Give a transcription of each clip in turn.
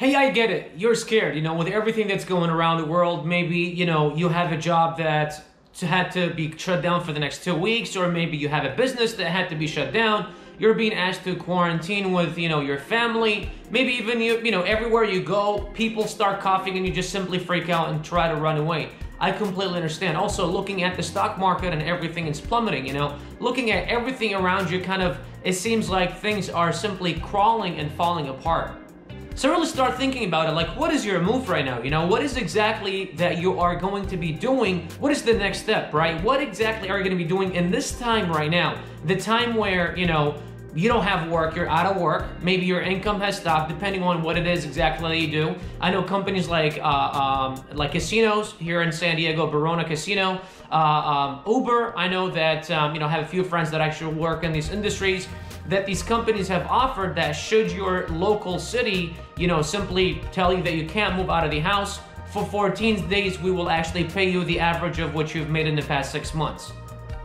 Hey, I get it. You're scared, you know, with everything that's going around the world. Maybe, you know, you have a job that had to be shut down for the next two weeks, or maybe you have a business that had to be shut down. You're being asked to quarantine with, you know, your family. Maybe even you, you know, everywhere you go, people start coughing and you just simply freak out and try to run away. I completely understand. Also, looking at the stock market and everything is plummeting, you know, looking at everything around you, kind of, it seems like things are simply crawling and falling apart. So really start thinking about it, like what is your move right now? You know, what is exactly that you are going to be doing? What is the next step, right? What exactly are you going to be doing in this time right now? The time where, you know, you don't have work, you're out of work, maybe your income has stopped, depending on what it is exactly you do. I know companies like uh, um, like casinos here in San Diego, Barona Casino, uh, um, Uber. I know that um, you know I have a few friends that actually work in these industries. That these companies have offered that should your local city, you know, simply tell you that you can't move out of the house for 14 days, we will actually pay you the average of what you've made in the past six months.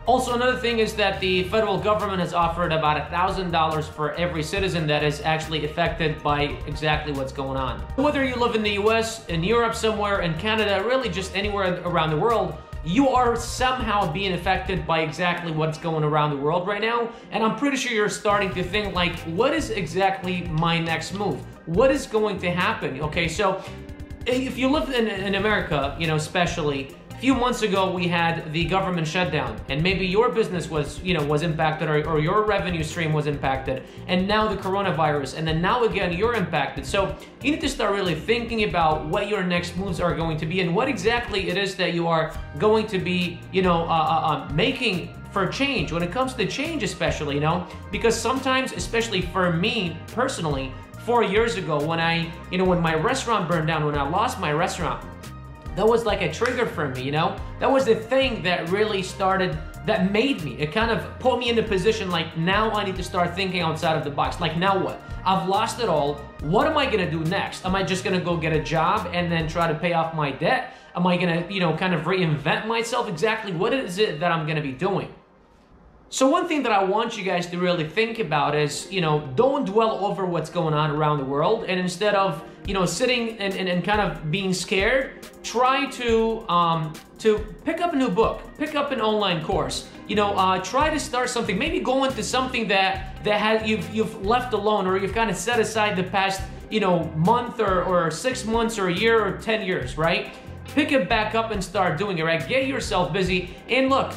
Also, another thing is that the federal government has offered about $1,000 for every citizen that is actually affected by exactly what's going on. Whether you live in the US, in Europe somewhere, in Canada, really just anywhere around the world, you are somehow being affected by exactly what's going around the world right now. And I'm pretty sure you're starting to think like, what is exactly my next move? What is going to happen? Okay, so if you live in, in America, you know, especially, few months ago, we had the government shutdown, and maybe your business was, you know, was impacted, or, or your revenue stream was impacted, and now the coronavirus, and then now again you're impacted. So you need to start really thinking about what your next moves are going to be, and what exactly it is that you are going to be, you know, uh, uh, uh, making for change. When it comes to change, especially, you know, because sometimes, especially for me personally, four years ago when I, you know, when my restaurant burned down, when I lost my restaurant that was like a trigger for me, you know? That was the thing that really started, that made me. It kind of put me in the position like, now I need to start thinking outside of the box. Like, now what? I've lost it all. What am I gonna do next? Am I just gonna go get a job and then try to pay off my debt? Am I gonna, you know, kind of reinvent myself? Exactly what is it that I'm gonna be doing? So one thing that I want you guys to really think about is, you know, don't dwell over what's going on around the world and instead of, you know, sitting and, and, and kind of being scared, try to um, to pick up a new book, pick up an online course. You know, uh, try to start something. Maybe go into something that that has you've you've left alone or you've kind of set aside the past, you know, month or, or six months or a year or ten years, right? Pick it back up and start doing it, right? Get yourself busy. And look,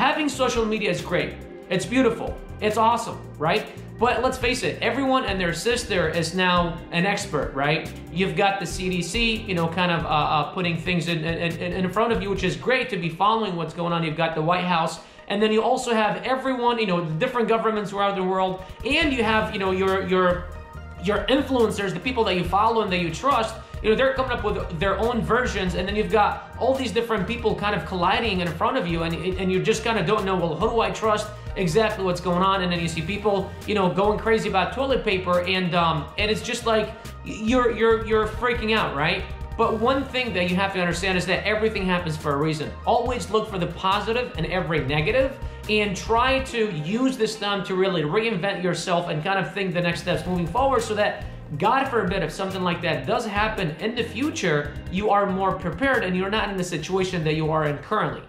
Having social media is great. It's beautiful. It's awesome, right? But let's face it, everyone and their sister is now an expert, right? You've got the CDC, you know, kind of uh, uh, putting things in, in, in front of you, which is great to be following what's going on. You've got the White House, and then you also have everyone, you know, the different governments around the world, and you have, you know, your your your influencers, the people that you follow and that you trust, you know, they're coming up with their own versions, and then you've got all these different people kind of colliding in front of you, and, and you just kind of don't know, well, who do I trust? Exactly what's going on, and then you see people, you know, going crazy about toilet paper, and um, and it's just like you're you're you're freaking out, right? But one thing that you have to understand is that everything happens for a reason. Always look for the positive in every negative and try to use this time to really reinvent yourself and kind of think the next steps moving forward so that God forbid, if something like that does happen in the future, you are more prepared and you're not in the situation that you are in currently.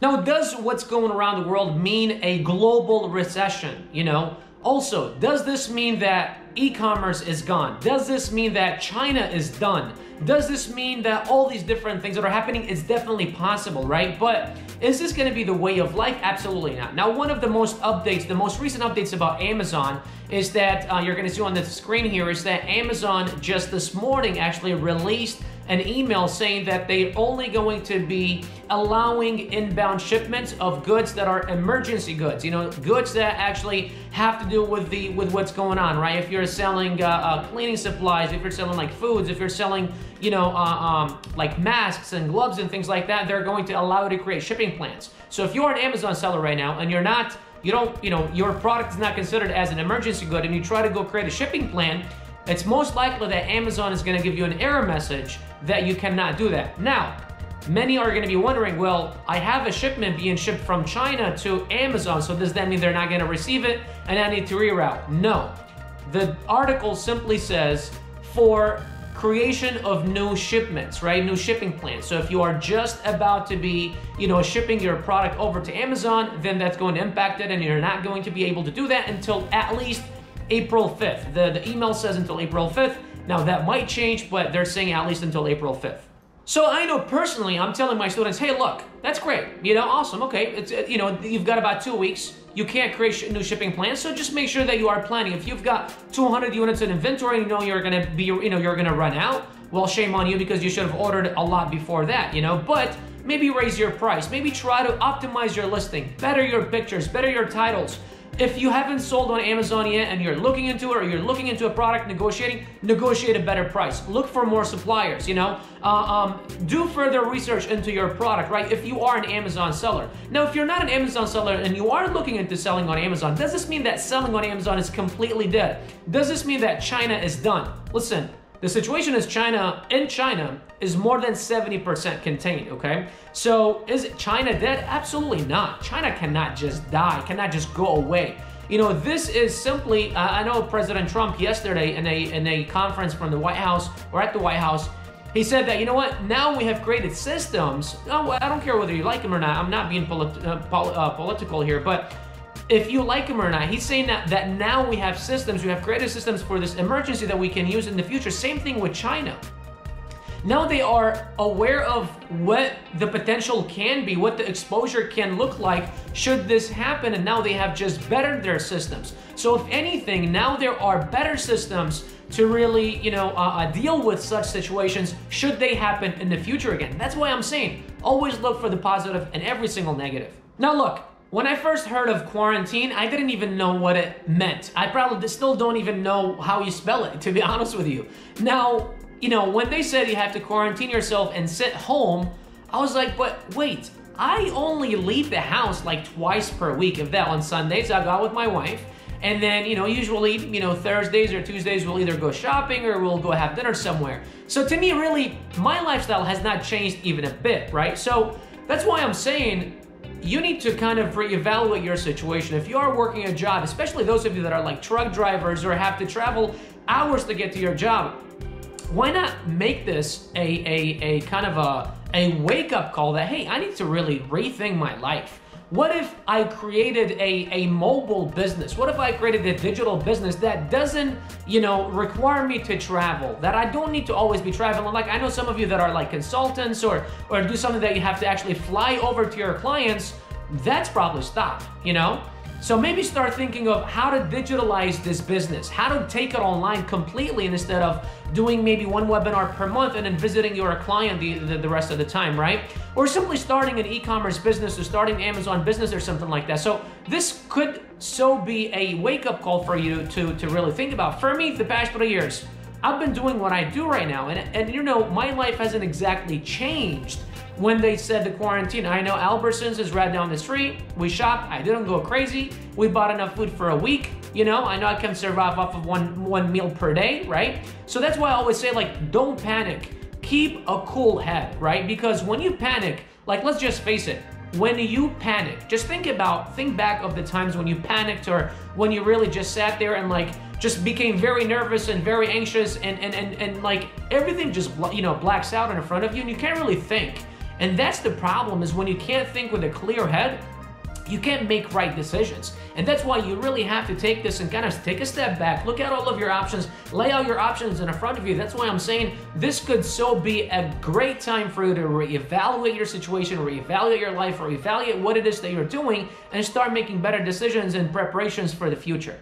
Now, does what's going around the world mean a global recession? You know, also, does this mean that e-commerce is gone? Does this mean that China is done? Does this mean that all these different things that are happening is definitely possible, right? But is this going to be the way of life? Absolutely not. Now, one of the most updates, the most recent updates about Amazon is that uh, you're going to see on the screen here is that Amazon just this morning actually released an email saying that they're only going to be allowing inbound shipments of goods that are emergency goods. You know, goods that actually have to do with the with what's going on, right? If you're selling uh, uh, cleaning supplies, if you're selling like foods, if you're selling, you know, uh, um, like masks and gloves and things like that, they're going to allow you to create shipping plans. So if you're an Amazon seller right now and you're not you don't, you know, your product is not considered as an emergency good and you try to go create a shipping plan, it's most likely that Amazon is going to give you an error message that you cannot do that. Now, many are going to be wondering, well, I have a shipment being shipped from China to Amazon, so does that mean they're not going to receive it and I need to reroute? No. The article simply says for creation of new shipments, right? New shipping plans. So if you are just about to be, you know, shipping your product over to Amazon, then that's going to impact it and you're not going to be able to do that until at least April 5th. The, the email says until April 5th. Now that might change, but they're saying at least until April 5th. So I know personally, I'm telling my students, hey, look, that's great. You know, awesome. Okay, it's you know, you've got about two weeks. You can't create new shipping plans, so just make sure that you are planning. If you've got 200 units in inventory, you know you're gonna be, you know, you're gonna run out. Well, shame on you because you should have ordered a lot before that. You know, but maybe raise your price. Maybe try to optimize your listing, better your pictures, better your titles if you haven't sold on Amazon yet and you're looking into it or you're looking into a product negotiating, negotiate a better price. Look for more suppliers, you know? Uh, um, do further research into your product, right? If you are an Amazon seller. Now, if you're not an Amazon seller and you are looking into selling on Amazon, does this mean that selling on Amazon is completely dead? Does this mean that China is done? Listen, the situation is China, in China, is more than 70% contained, okay? So is China dead? Absolutely not. China cannot just die, cannot just go away. You know, this is simply, uh, I know President Trump yesterday in a, in a conference from the White House, or at the White House, he said that, you know what, now we have created systems. Oh, I don't care whether you like them or not. I'm not being polit uh, pol uh, political here, but if you like him or not. He's saying that, that now we have systems, we have created systems for this emergency that we can use in the future. Same thing with China. Now they are aware of what the potential can be, what the exposure can look like should this happen, and now they have just bettered their systems. So if anything, now there are better systems to really, you know, uh, uh, deal with such situations should they happen in the future again. That's why I'm saying always look for the positive in every single negative. Now look, when I first heard of quarantine, I didn't even know what it meant. I probably still don't even know how you spell it, to be honest with you. Now, you know, when they said you have to quarantine yourself and sit home, I was like, but wait, I only leave the house like twice per week. If that on Sundays, I go out with my wife. And then, you know, usually, you know, Thursdays or Tuesdays, we'll either go shopping or we'll go have dinner somewhere. So to me, really, my lifestyle has not changed even a bit, right? So that's why I'm saying you need to kind of reevaluate your situation. If you are working a job, especially those of you that are like truck drivers or have to travel hours to get to your job, why not make this a, a, a kind of a, a wake up call that, hey, I need to really rethink my life. What if I created a, a mobile business? What if I created a digital business that doesn't, you know, require me to travel? That I don't need to always be traveling. Like I know some of you that are like consultants or or do something that you have to actually fly over to your clients. That's probably stopped, you know? So maybe start thinking of how to digitalize this business, how to take it online completely instead of doing maybe one webinar per month and then visiting your client the, the, the rest of the time, right? Or simply starting an e-commerce business or starting Amazon business or something like that. So this could so be a wake-up call for you to, to really think about. For me, the past three years, I've been doing what I do right now. And, and you know, my life hasn't exactly changed when they said the quarantine. I know Albertsons is right down the street. We shopped. I didn't go crazy. We bought enough food for a week. You know, I know I can survive off of one one meal per day, right? So that's why I always say like, don't panic. Keep a cool head, right? Because when you panic, like let's just face it, when you panic, just think about, think back of the times when you panicked or when you really just sat there and like just became very nervous and very anxious and and and, and like everything just you know blacks out in front of you and you can't really think and that's the problem is when you can't think with a clear head, you can't make right decisions. And that's why you really have to take this and kind of take a step back, look at all of your options, lay out your options in front of you. That's why I'm saying this could so be a great time for you to reevaluate your situation, reevaluate your life, reevaluate what it is that you're doing, and start making better decisions and preparations for the future.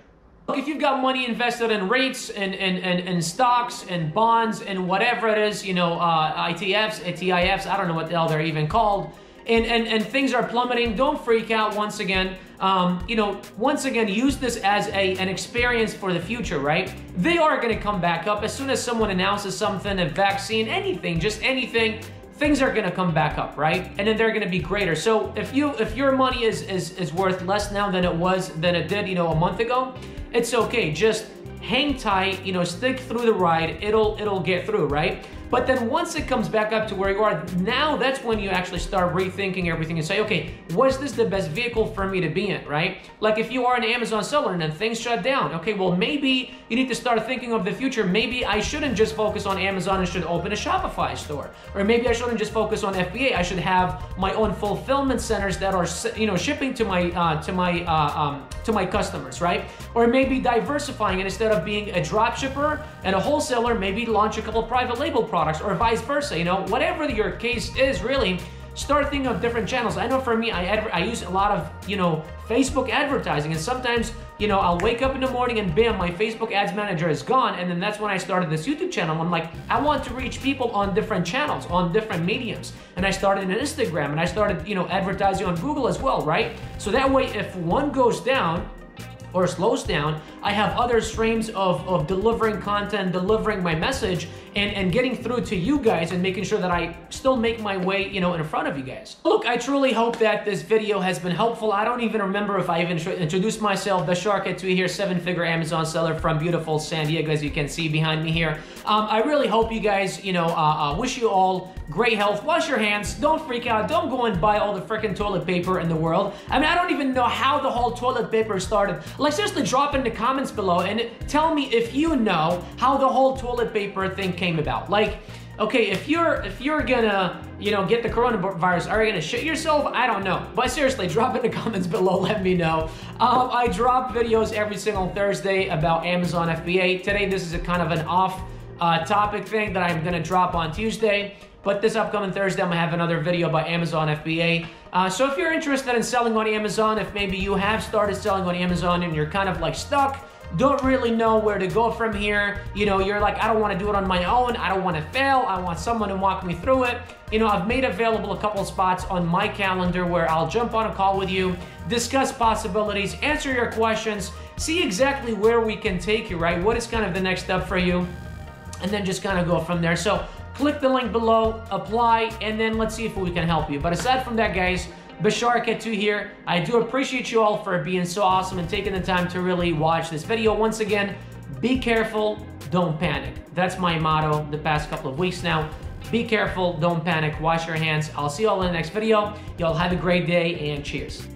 Look, if you've got money invested in rates and, and, and, and stocks and bonds and whatever it is, you know, uh, ITFs, TIFs, I don't know what the hell they're even called, and, and, and things are plummeting, don't freak out once again. Um, you know, once again, use this as a, an experience for the future, right? They are going to come back up as soon as someone announces something, a vaccine, anything, just anything things are gonna come back up, right? And then they're gonna be greater. So if you if your money is is is worth less now than it was than it did, you know, a month ago, it's okay. Just hang tight, you know, stick through the ride. It'll it'll get through, right? But then once it comes back up to where you are, now that's when you actually start rethinking everything and say, okay, was this the best vehicle for me to be in, right? Like if you are an Amazon seller and then things shut down, okay, well, maybe you need to start thinking of the future. Maybe I shouldn't just focus on Amazon and should open a Shopify store. Or maybe I shouldn't just focus on FBA. I should have my own fulfillment centers that are, you know, shipping to my, uh, to my, uh, um, to my customers, right? Or maybe diversifying and instead of being a drop shipper and a wholesaler, maybe launch a couple private label products or vice versa, you know, whatever your case is really, start thinking of different channels. I know for me, I, I use a lot of, you know, Facebook advertising and sometimes, you know, I'll wake up in the morning and bam, my Facebook ads manager is gone. And then that's when I started this YouTube channel. I'm like, I want to reach people on different channels, on different mediums. And I started an Instagram and I started, you know, advertising on Google as well, right? So that way, if one goes down, or slows down, I have other streams of, of delivering content, delivering my message, and, and getting through to you guys and making sure that I still make my way, you know, in front of you guys. Look, I truly hope that this video has been helpful. I don't even remember if I even introduced myself. Bashar Katou here, seven-figure Amazon seller from beautiful San Diego, as you can see behind me here. Um, I really hope you guys, you know, uh, uh, wish you all great health. Wash your hands. Don't freak out. Don't go and buy all the freaking toilet paper in the world. I mean, I don't even know how the whole toilet paper started. Like, seriously, drop in the comments below and tell me if you know how the whole toilet paper thing came about. Like, okay, if you're if you're gonna, you know, get the coronavirus, are you gonna shit yourself? I don't know. But seriously, drop in the comments below, let me know. Um, I drop videos every single Thursday about Amazon FBA. Today, this is a kind of an off uh, topic thing that I'm gonna drop on Tuesday. But this upcoming Thursday, I'm gonna have another video about Amazon FBA. Uh, so if you're interested in selling on Amazon, if maybe you have started selling on Amazon and you're kind of like stuck, don't really know where to go from here. You know, you're like, I don't want to do it on my own. I don't want to fail. I want someone to walk me through it. You know, I've made available a couple spots on my calendar where I'll jump on a call with you, discuss possibilities, answer your questions, see exactly where we can take you, right? What is kind of the next step for you? And then just kind of go from there. So click the link below, apply, and then let's see if we can help you. But aside from that, guys, Bashar Katou here. I do appreciate you all for being so awesome and taking the time to really watch this video. Once again, be careful, don't panic. That's my motto the past couple of weeks now. Be careful, don't panic, wash your hands. I'll see you all in the next video. Y'all have a great day and cheers.